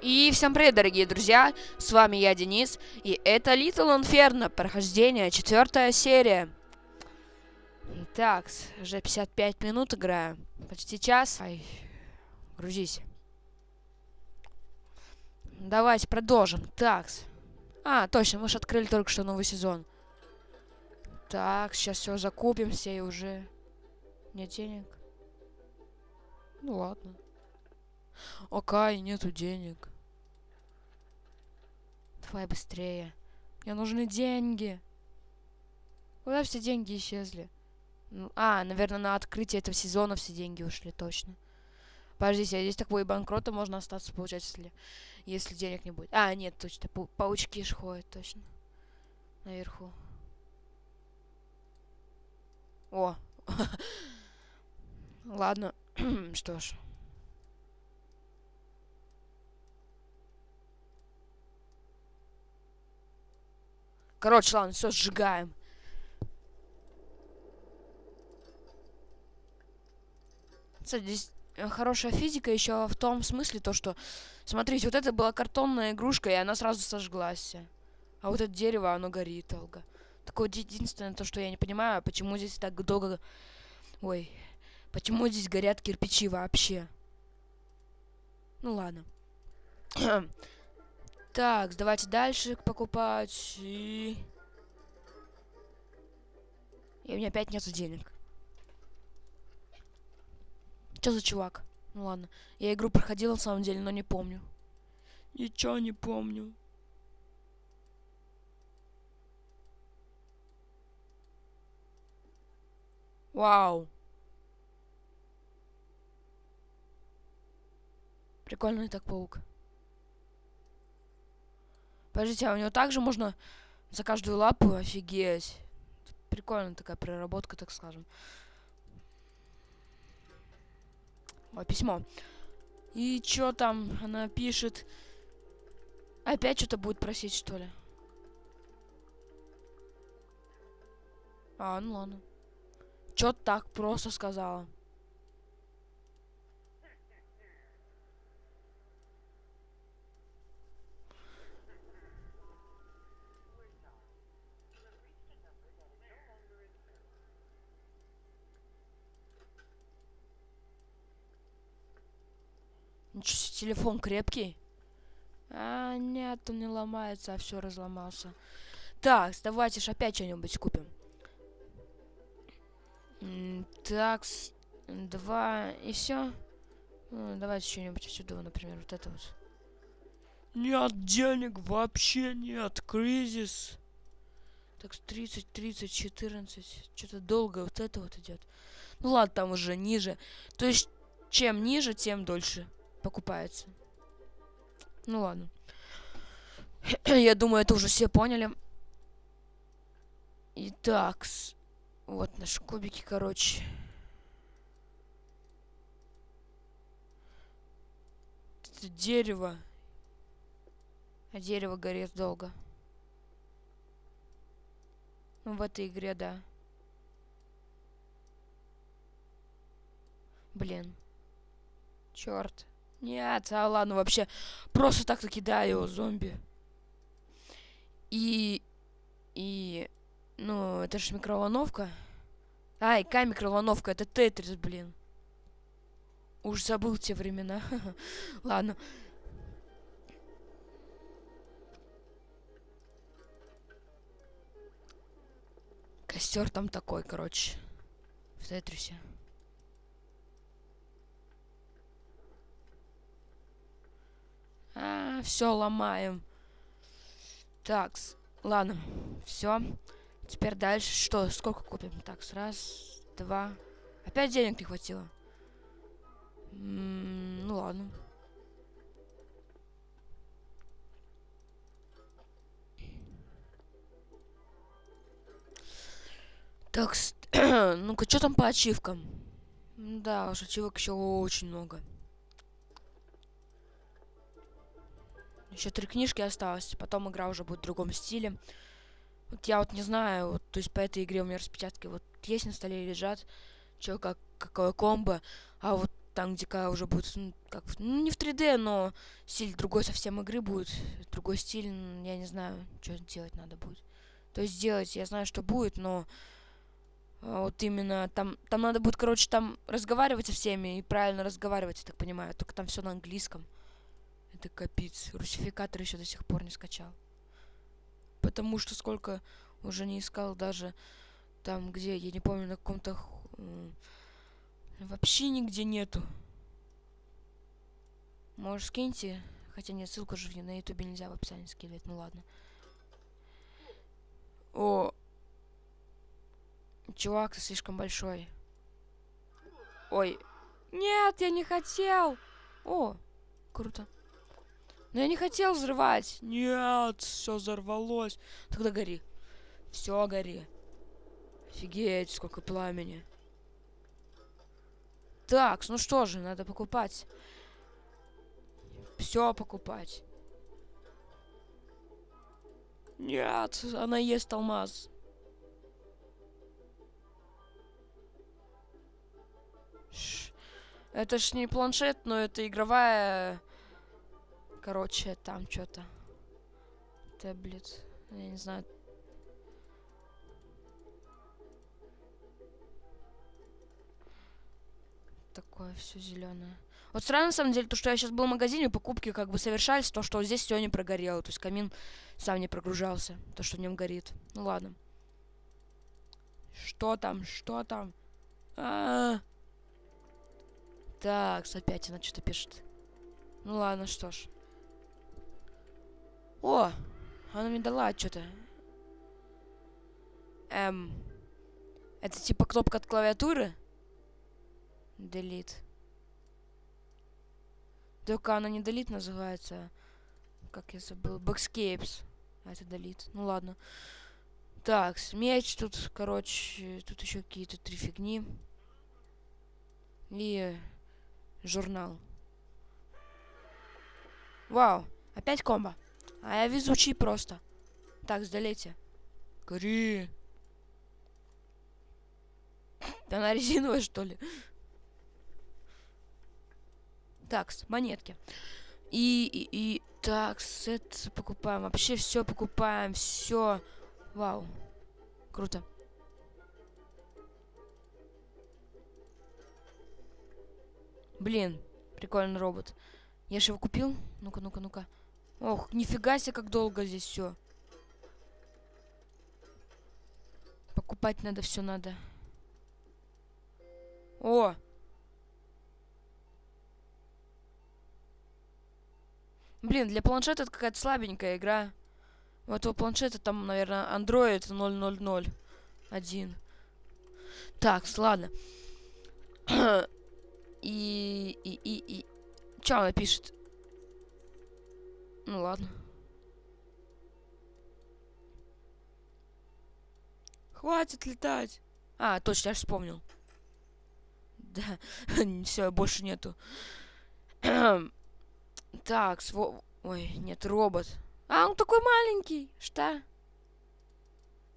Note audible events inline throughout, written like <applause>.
И всем привет, дорогие друзья, с вами я, Денис, и это Little Inferno, прохождение, четвертая серия. Так, уже 55 минут играю, почти час. Ай, грузись. Давайте продолжим. Так. А, точно, мы же открыли только что новый сезон. Так, сейчас все закупимся и уже... Нет денег. Ну ладно. Окей, нету денег. Давай быстрее. Мне нужны деньги. Куда все деньги исчезли? Ну, а, наверное, на открытие этого сезона все деньги ушли, точно. Подождите, а здесь такой банкрота можно остаться, получается, если, если денег не будет. А, нет, точно, пау паучки ж ходят, точно. Наверху. О. <laughs> Ладно, <clears throat> что ж. Короче, ладно, все сжигаем. Кстати, здесь э, хорошая физика еще в том смысле, то что, смотрите, вот это была картонная игрушка, и она сразу сожглась. А вот это дерево, оно горит долго. Такое единственное, то, что я не понимаю, почему здесь так долго... Ой, почему здесь горят кирпичи вообще? Ну ладно. <clears throat> Так, давайте дальше покупать. И... И у меня опять нет денег. Что за чувак? Ну ладно. Я игру проходил на самом деле, но не помню. Ничего не помню. Вау. Прикольный так паук. Подождите, а у него также можно за каждую лапу? Офигеть. Прикольная такая проработка, так скажем. О, письмо. И чё там она пишет? Опять что-то будет просить, что ли? А, ну ладно. Чё так просто сказала? Ничего телефон крепкий. А, нет, он не ломается, а все разломался. Так, давайте ж опять что-нибудь купим. Так, два и все. Ну, давайте что-нибудь отсюда, например, вот это вот. Нет денег, вообще нет, кризис. Так, 30, 30, 14. Что-то долго вот это вот идет. Ну ладно, там уже ниже. То есть, чем ниже, тем дольше покупается. Ну ладно. <clears throat> Я думаю, это уже все поняли. Итак, вот наши кубики, короче. Это дерево. А дерево горит долго. Ну, в этой игре, да. Блин. Черт. Нет, а ладно, вообще. Просто так-то кидаю его зомби. И... И... Ну, это же микроволновка. Ай, какая микроволновка? Это Тетрис, блин. Уж забыл те времена. <laughs> Ладно. Костер там такой, короче. В Тетрисе. Все ломаем. Так, ладно, все. Теперь дальше что? Сколько купим? Так, раз, два. Опять денег не хватило. М -м, ну ладно. Так, <clears throat> ну-ка, что там по ачивкам? Да, уж ачивок еще очень много. Еще три книжки осталось, потом игра уже будет в другом стиле. Вот я вот не знаю, вот, то есть по этой игре у меня распечатки вот есть на столе лежат, что как какое комбо, а вот там, где когда уже будет, ну, как, ну, не в 3D, но стиль другой совсем игры будет, другой стиль, я не знаю, что делать надо будет. То есть сделать, я знаю, что будет, но а, вот именно там, там надо будет, короче, там разговаривать со всеми и правильно разговаривать, я так понимаю, только там все на английском. Это капец. Русификатор еще до сих пор не скачал. Потому что сколько уже не искал даже там, где, я не помню, на каком-то... Вообще нигде нету. Может, скиньте? Хотя нет, ссылку же на ютубе нельзя в описании скидывать. Ну ладно. О! Чувак, ты слишком большой. Ой. Нет, я не хотел. О, круто. Но я не хотел взрывать. Нет, все взорвалось. Тогда гори. Все, гори. Офигеть, сколько пламени. Так, ну что же, надо покупать. Все покупать. Нет, она ест алмаз. Ш это ж не планшет, но это игровая... Короче, там что-то. Таблет. Я не знаю, такое все зеленое. Вот странно, на самом деле, то, что я сейчас был в магазине, покупки как бы совершались, то, что здесь все не прогорело. То есть камин сам не прогружался, то, что в нем горит. Ну ладно. Что там? Что там? А -а -а. Так, опять она что-то пишет. Ну ладно, что ж. О, она мне дала что-то. Эм. Это типа кнопка от клавиатуры? Delete. Только она не Delete называется. Как я забыл. Backscapes. А это Delete. Ну ладно. Так, меч тут, короче, тут еще какие-то три фигни. И журнал. Вау, опять комбо. А я везучий просто. Так, сдалите. Гори. Да она резиновая, что ли? Такс, монетки. И, и, и такс, это покупаем. Вообще все покупаем, все. Вау. Круто. Блин, прикольный робот. Я же его купил? Ну-ка, ну-ка, ну-ка. Ох, нифига себе, как долго здесь все. Покупать надо, все надо. О, Блин, для планшета это какая-то слабенькая игра. У этого планшета там, наверное, Android 000 Так, ладно. <clears throat> и, и, и, и... Что она пишет? Ну ладно. Хватит летать. А, точно, я же вспомнил. Да, <laughs> все, больше нету. <clears throat> Так, сво... Ой, нет, робот. А, он такой маленький. Что?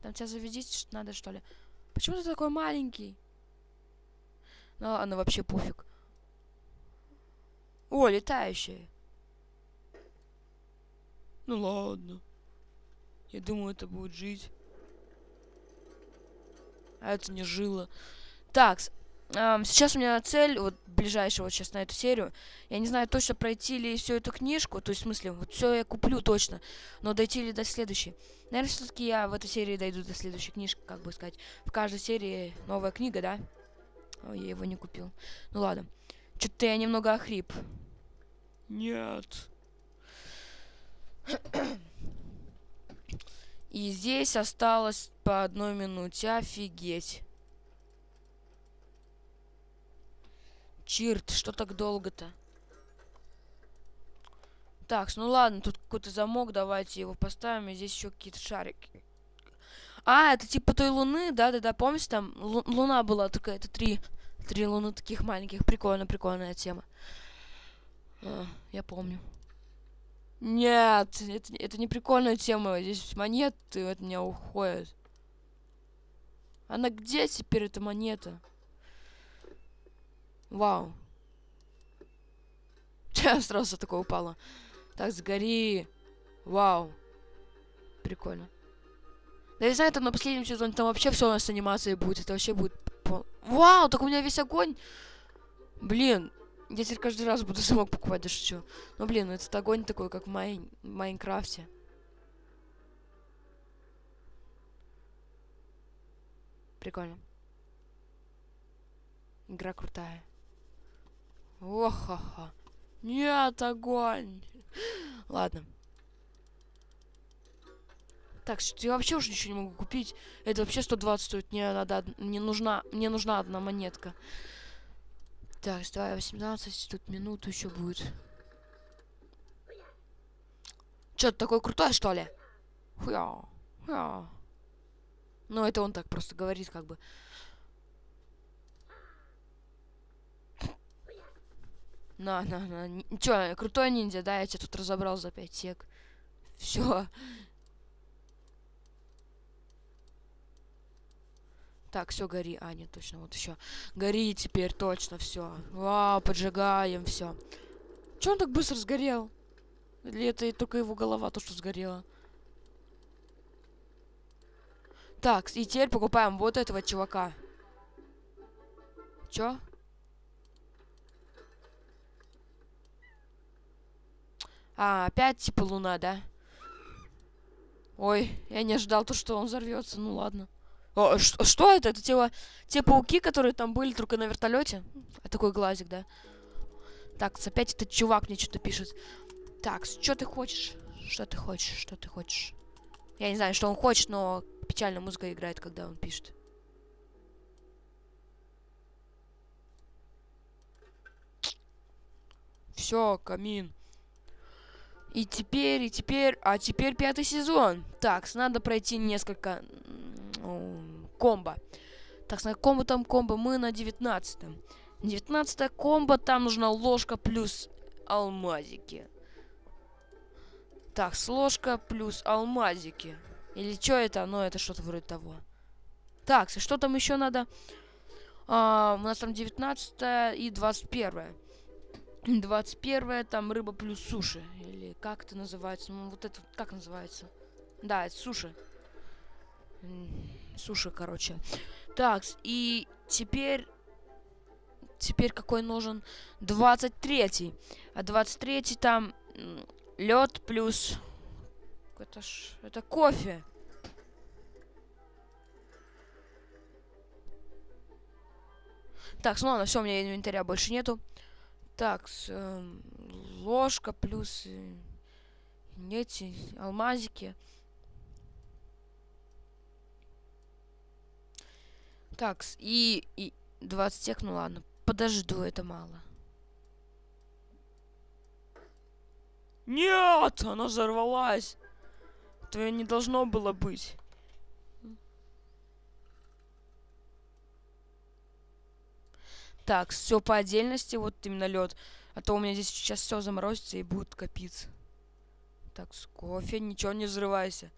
Там тебя заведить надо, что ли? Почему ты такой маленький? Ну ладно, вообще пофиг. О, летающая. Ну ладно. Я думаю, это будет жить. А это не жило. Так, эм, сейчас у меня цель, вот ближайшего сейчас на эту серию. Я не знаю точно пройти ли всю эту книжку, то есть в смысле, вот все я куплю точно, но дойти ли до следующей. Наверное, все-таки я в этой серии дойду до следующей книжки, как бы сказать. В каждой серии новая книга, да? Ой, я его не купил. Ну ладно. Что-то я немного охрип. Нет. И здесь осталось по одной минуте. Офигеть. Чирт, что так долго-то? Так, ну ладно, тут какой-то замок, давайте его поставим, и здесь еще какие-то шарики. А, это типа той луны, да-да-да, помните, там луна была такая, это три, три луны таких маленьких, прикольно, прикольная тема. А, я помню. Нет, это, это не прикольная тема, здесь монеты от меня уходят. Она где теперь, эта монета? Вау. <laughs> Сразу такое упало? Так, сгори. Вау. Прикольно. Да я знаю, там на последнем сезоне там вообще все с анимацией будет. Это вообще будет... Вау, так у меня весь огонь. Блин, я теперь каждый раз буду замок покупать, да шучу. Ну, блин, ну этот огонь такой, как в, Майн... Майнкрафте. Прикольно. Игра крутая. Охо-хо. Нет, огонь. Ладно. Так, я вообще уже ничего не могу купить. Это вообще 120 стоит. Мне надо, мне нужна, мне нужна одна монетка. Так, давай 18, тут минуту еще будет. Че, ты такой крутой, что ли? Хуя, хуя. Ну, это он так просто говорит, как бы. На, на, на. Чё, крутой ниндзя, да? Я тебя тут разобрал за 5 сек. Все. Так, все, гори. А, нет, точно, вот еще. Гори теперь, точно, все. Вау, поджигаем, все. Че он так быстро сгорел? Или это только его голова то, что сгорела? Так, и теперь покупаем вот этого чувака. Чё? А, опять типа луна, да? Ой, я не ожидал то, что он взорвется. Ну ладно. О, что, что это? Это те, те пауки, которые там были только на вертолете? Такой глазик, да? Так, опять этот чувак мне что-то пишет. Так, что ты хочешь? Что ты хочешь? Что ты хочешь? Я не знаю, что он хочет, но печальная музыка играет, когда он пишет. Все, камин. И теперь, и теперь, а теперь пятый сезон. Так, надо пройти несколько комбо. Так, на комбо там комбо, мы на 19 -м. 19 комбо, там нужна ложка плюс алмазики. Так, с ложка плюс алмазики. Или что это? Ну, это что-то вроде того. Так, что там еще надо? А, у нас там 19 и 21. 21 там рыба плюс суши. Или как это называется? Ну, вот это, как называется? Да, это суши. Суши, короче. Так, и теперь... Теперь какой нужен? 23. А 23 там лед плюс... Это ж... Это кофе. Так, ну ладно, все, у меня инвентаря больше нету. Так, с, э, ложка плюс э, эти алмазики. Так, и, и 20 тех, ну ладно. Подожду, это мало. Нет, она взорвалась. Этого не должно было быть. Так, все по отдельности, вот именно лед. А то у меня здесь сейчас все заморозится и будет копиться. Так, с кофе, ничего не взрывайся.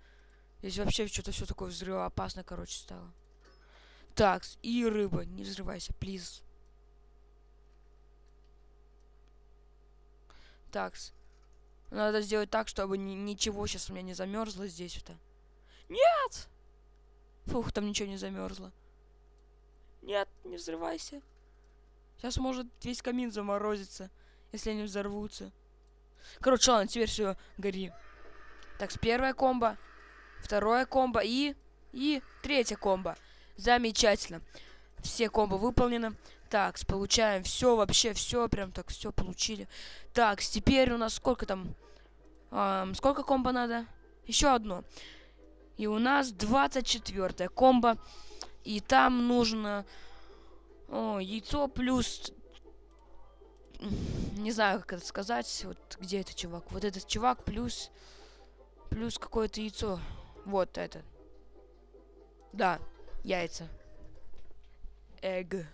Здесь вообще что-то все такое взрывоопасно, короче, стало. Так, и рыба, не взрывайся, плиз. Такс. Надо сделать так, чтобы ни ничего сейчас у меня не замерзло здесь это. Нет! Фух, там ничего не замерзло. Нет, не взрывайся. Сейчас может весь камин заморозиться, если они взорвутся. Короче, ладно, теперь все, гори. Так, первая комбо, второе комбо и... И третья комбо. Замечательно. Все комбо выполнены. Так, получаем все, вообще все, прям так все получили. Так, теперь у нас сколько там? Эм, сколько комбо надо? Еще одно. И у нас 24 комбо. И там нужно о, яйцо плюс... Не знаю, как это сказать. Вот где этот чувак? Вот этот чувак плюс... Плюс какое-то яйцо. Вот это. Да, Яйца. Эг.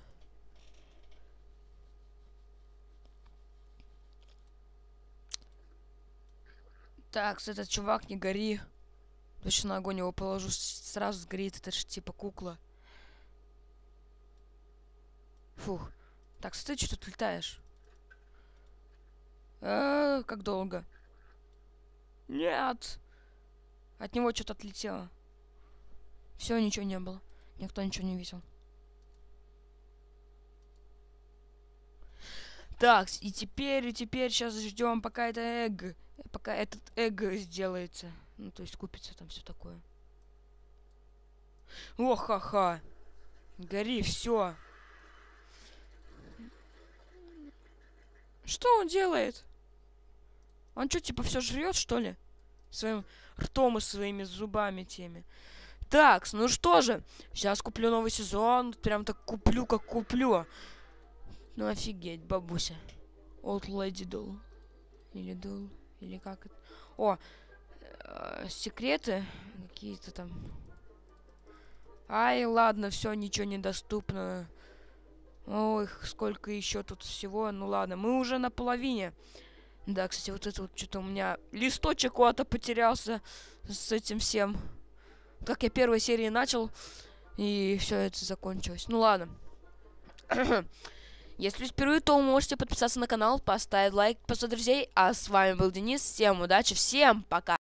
Так, этот чувак, не гори. Точно на огонь его положу, сразу сгорит. Это же типа кукла. Фух. Так, ты что тут летаешь? Э, как долго? Нет. От него что-то отлетело. Все, ничего не было. Никто ничего не видел. Так, и теперь, и теперь сейчас ждем, пока это эгг, пока этот эгг сделается. Ну, то есть купится там все такое. О, ха-ха. Гори, все. Что он делает? Он что, типа, все жрет, что ли? Своим ртом и своими зубами теми. Так, ну что же, сейчас куплю новый сезон. Прям так куплю, как куплю. Ну офигеть, бабуся. Old Lady Doll. Или Doll, или как это. О, э, секреты какие-то там. Ай, ладно, все, ничего недоступно. Ой, сколько еще тут всего. Ну ладно, мы уже на половине. Да, кстати, вот это вот что-то у меня листочек куда-то потерялся с этим всем. Как я первой серии начал, и все это закончилось. Ну ладно. <clears throat> Если впервые, то вы можете подписаться на канал, поставить лайк, поставить друзей. А с вами был Денис. Всем удачи, всем пока.